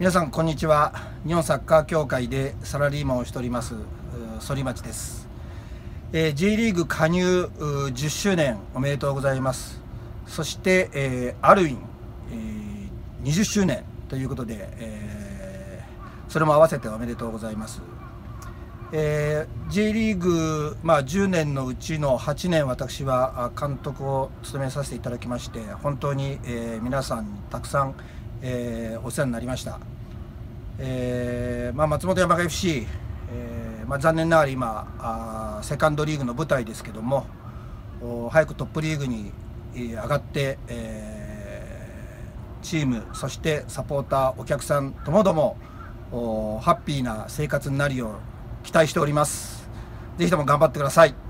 皆さんこんにちは。日本サッカー協会でサラリーマンをしております反町です、えー、J リーグ加入10周年おめでとうございます。そして、えー、アルウィン、えー、20周年ということで、えー、それも合わせておめでとうございます。えー、J リーグ、まあ、10年のうちの8年私は監督を務めさせていただきまして本当に、えー、皆さんにたくさん、えー、お世話になりました、えーまあ、松本山雅 FC、えーまあ、残念ながら今あセカンドリーグの舞台ですけども早くトップリーグに上がって、えー、チームそしてサポーターお客さんともどもハッピーな生活になるよう期待しております。ぜひとも頑張ってください。